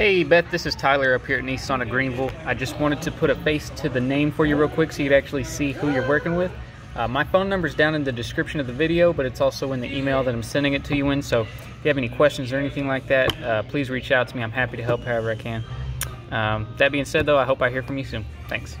Hey Beth, this is Tyler up here at Nissan of Greenville. I just wanted to put a face to the name for you real quick so you'd actually see who you're working with. Uh, my phone number is down in the description of the video, but it's also in the email that I'm sending it to you in. So if you have any questions or anything like that, uh, please reach out to me. I'm happy to help however I can. Um, that being said though, I hope I hear from you soon. Thanks.